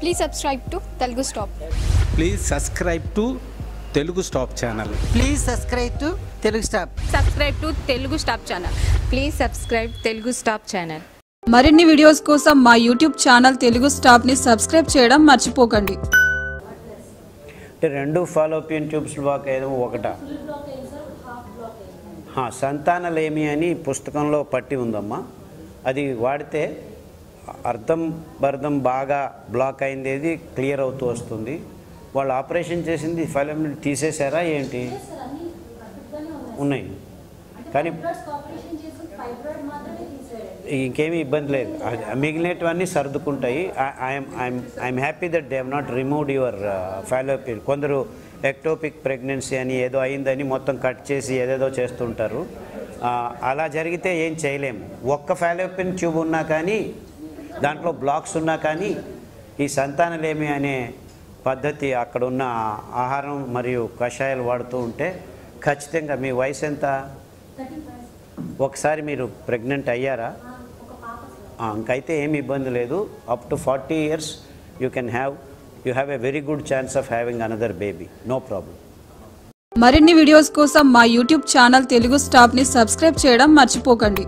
Please subscribe to Telugu stop please subscribe to Telugu stop channel please subscribe to Telugu stop subscribe to Telugu stop channel please subscribe Telugu stop channel మరిన్ని videos కోసం మా YouTube channel Telugu స్టాప్ని subscribe చేయడం మర్చిపోకండి. అంటే రెండు Fallopian tubes block ఏదో ఒకట. హా, సంతానలేమి అని పుస్తకంలో పట్టి ఉందమ్మా. అది వాడితే అర్థం బర్థం బాగా బ్లాక్ అయింది ఏది క్లియర్ అవుతూ వస్తుంది. వాళ్ళు ఆపరేషన్ చేసింది ఫలం తీసేశారా ఏంటి? ఉన్నాయి కానీ ఇంకేమీ ఇబ్బంది లేదు. మిగిలినటువన్నీ సర్దుకుంటాయి. I'm I'm I'm happy that they have not removed your fallopian కొందరు ఎక్టోపిక్ ప్రెగ్నెన్సీ అని ఏదో అయిందని మొత్తం కట్ చేసి ఏదేదో చేస్తుంటారు. అలా జరిగితే ఏం చేయలేము ఒక్క ఫాలోపిన్ ట్యూబ్ ఉన్నా కానీ దాంట్లో బ్లాక్స్ ఉన్నా కానీ ఈ సంతానలేమి అనే పద్ధతి అక్కడ ఉన్న ఆహారం మరియు కషాయాలు వాడుతూ ఉంటే ఖచ్చితంగా మీ వయసు ఎంత? ఒకసారి మీరు ప్రెగ్నెంట్ అయ్యారా? ఇంకైతే ఏమి ఇబ్బంది లేదు. Up to forty years you can have you have a very good chance of having another baby. No problem. మరిన్ని వీడియోస్ కోసం మా యూట్యూబ్ ఛానల్ తెలుగు స్టాప్ని సబ్స్క్రైబ్ చేయడం మర్చిపోకండి.